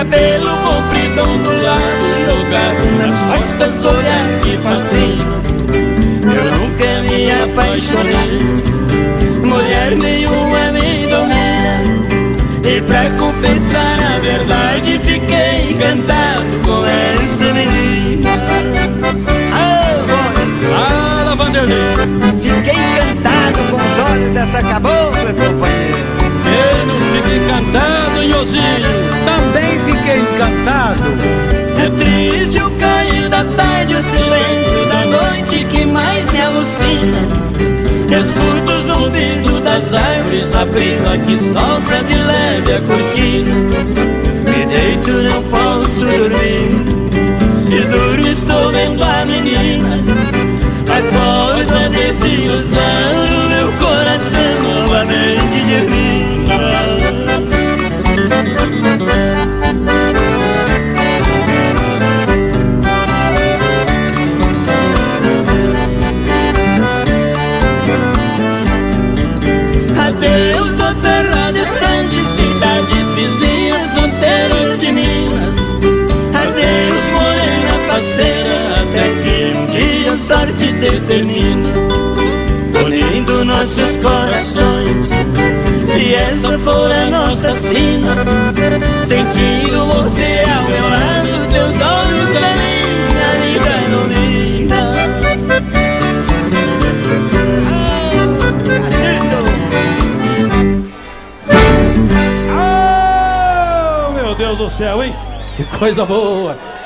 cabelo comprido ondulado Jogado nas costas, olhar que fascino assim. Eu nunca me apaixonei. Mulher nenhuma me domina. E pra compensar a verdade Fiquei encantado com essa menina. Ah, Vanderlei. Fiquei encantado com os olhos dessa cabocla, companheiro Eu não fiquei encantado, Iosinho também fiquei encantado É triste o cair da tarde, o silêncio da noite que mais me alucina. Escuto o zumbido das árvores, a brisa que sopra de leve a cortina. Me deito, não posso dormir. Sorte determina. Unindo nossos corações, se essa for a nossa sina. Sentindo você ao meu lado, teus olhos pra mim, a vida não linda. Oh, meu Deus do céu, hein? Que coisa boa!